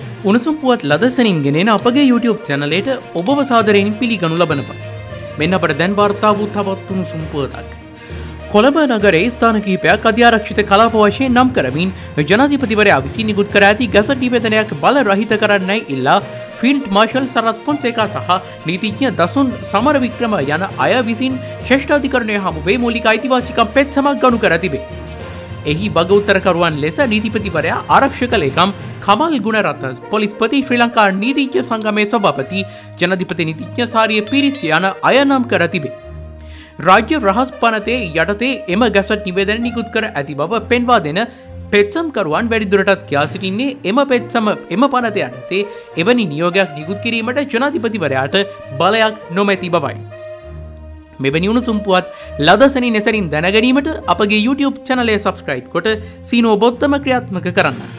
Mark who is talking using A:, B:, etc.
A: උණසුම් පුවත් ලදසනින් ගෙනෙන අපගේ YouTube චැනලේට ඔබව සාදරයෙන් පිළිගනු ලබනවා. මෙන්න අපට දැන් වාර්තා වූ තවත් උණුසුම් පුවතක්. කොළඹ නගරේ ස්ථාන කීපයක් අධ්‍යාරක්ෂිත කලාප වශයෙන් නම් කරමින් ජනාධිපතිවරයා විසින් නිකුත් කර ඇති ගැසට් නිවේදනයක් බල රහිත කරන්නයි ඉල්ලා ෆිල්ඩ් මාර්ෂල් සරත් ෆොන්සේකා සහ නීතිඥ දසුන් සමර වික්‍රම යන අය විසින් ශේෂ්ඨාධිකරණය හමුවේ මූලික අයිතිවාසිකම් පෙත් සමක් ගනු කර තිබේ. එහි බගෞත්තරකරුවන් ලෙස නීතිපතිවරයා ආරක්ෂක ලේකම් කමල් ගුණරත්න පොලිස්පති ශ්‍රී ලංකා නීතිච්‍ය සංගමය සභපති ජනධිපති නිතිඥ සාරිය පිරිස් යන අයනම් කර තිබේ. රාජ්‍ය රහස් පනතේ යටතේ එම ගැසට නිවේදන නිකුත් කර ඇති බව පෙන්වා දෙන පෙත්සම්කරුවන් වැඩිදුරටත් කියා සිටින්නේ එම පෙත්සම එම පනත යටතේ එවැනි නියෝගයක් නිකුත් කිරීමට ජනාධිපතිවරයාට බලයක් නොමැති බවයි. මෙවැනි උණුසුම්පුවත් ලදසනි නෙසරින් දැනගැනීමට අපගේ YouTube චනලය සබස්ක්‍රයිබ් කොට සීනෝ බොත්තම ක්‍රියාත්මක කරන්න.